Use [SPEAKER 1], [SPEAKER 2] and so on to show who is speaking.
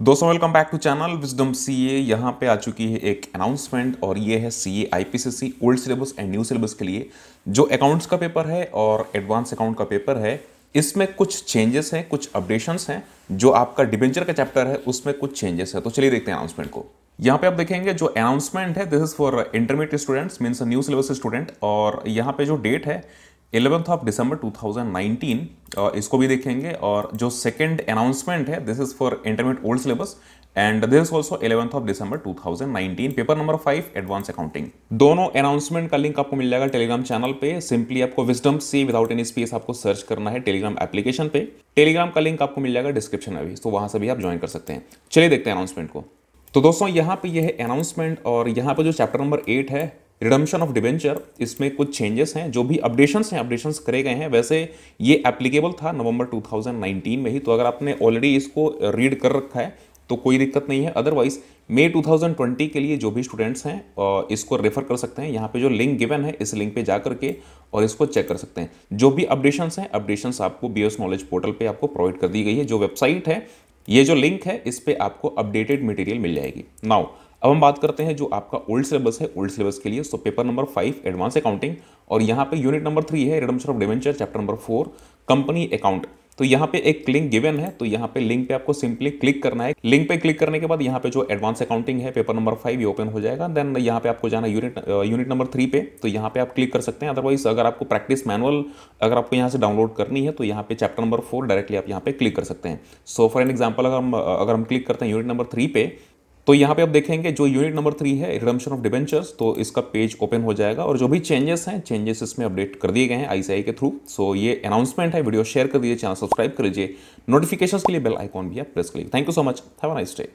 [SPEAKER 1] दोस्तों welcome back to channel Wisdom CA यहाँ पे आ चुकी है एक अनाउंसमेंट और ये है C CA IPCC old syllabus and new syllabus के लिए, जो अकाउंट्स का पेपर है और एडवांस अकाउंट का पेपर है। इसमें कुछ चेंजेस हैं, कुछ अपडेशंस हैं, जो आपका डिबेंचर का चैप्टर है, उसमें कुछ चेंजेस है। तो चलिए देखते हैं अनाउंसमेंट को। यहाँ पे आप देखेंगे जो अनाउंसमेंट है this is for intermediate students means new syllabus student और यहाँ पे जो डेट है इलेवंथ ऑफ़ दिसंबर 2019 इसको भी देखेंगे। और जो सेकंड अनाउंसमेंट है this is for intermediate old syllabus and this is also eleventh of December 2019 paper number five advance accounting दोनों अनाउंसमेंट का लिंक आपको मिल जाएगा टेलीग्राम चैनल पे। सिंपली आपको Wisdom C without any space आपको सर्च करना है टेलीग्राम एप्लीकेशन पे। टेलीग्राम का लिंक आपको मिल जाएगा डिस्क्रिप्शन में भी तो वहाँ से भी आप ज्वाइन कर सकते हैं। चलिए देखते हैं अनाउंसमेंट को। तो दोस्तों, यहाँ पे ये है अनाउंसमेंट और यहाँ पे जो चैप्टर नंबर एट है रिडम्शन ऑफ़ डिवेंचर इसमें कुछ चेंजेस हैं, जो भी अपडेशंस हैं अपडेशंस करे गए हैं, वैसे ये एप्लीकेबल था नवंबर 2019 में ही तो अगर आपने ऑलरेडी इसको रीड कर रखा है तो कोई दिक्कत नहीं है। अदरवाइज़ मई 2020 के लिए जो भी स्टूडेंट्स हैं इसको रेफर कर सकते हैं। यहाँ पे जो लिंक गिवन है, इस लिंक पे जा करके और इसको चेक कर सकते हैं। जो भी अपडेशंस हैं अपडेशंस आपको बी नॉलेज पोर्टल पे आपको प्रोवाइड कर दी गई है। जो वेबसाइट है, ये जो लिंक है, इस पर आपको अपडेटेड मटेरियल मिल जाएगी। नाउ अब हम बात करते हैं जो आपका ओल्ड सिलेबस है, ओल्ड सिलेबस के लिए। So paper number five advance accounting और यहाँ पे यूनिट नंबर थ्री है redemption of debenture chapter number four company account तो यहाँ पे एक लिंक गिवन है तो यहाँ पे लिंक पे आपको सिंपली क्लिक करना है। लिंक पे क्लिक करने के बाद यहाँ पे जो एडवांस अकाउंटिंग है पेपर नंबर फाइव ये ओपन हो जाएगा। देन यहाँ पे आपको जाना यूनिट यूनिट नंबर थ्री पे तो यहाँ पे आप क्लिक कर सकते हैं। अदरवाइज़ अगर आपको प्रैक्टिस मैनुअल अगर आपको यहाँ से डाउनलोड करनी है तो यहाँ पे चैप्टर नंबर फोर डायरेक्टली आप यहाँ पे क्लिक कर सकते हैं। सो फॉर एन एग्ज़ाम्पल अगर हम अगर हम क्लिक करते हैं यूनिट नंबर थ्री पे तो यहाँ पे आप देखेंगे जो यूनिट नंबर थ्री है रिडम्शन ऑफ़ डिबेंचर्स तो इसका पेज ओपन हो जाएगा और जो भी चेंजेस हैं चेंजेस इसमें अपडेट कर दिए गए हैं आईसीआई के थ्रू सो ये अनाउंसमेंट है वीडियो शेयर कर दीजिए चैनल सब्सक्राइब कर लीजिए नोटिफिकेशन के लिए बेल आइकॉन भी आप प्रेस करिए. Thank you so much have a nice day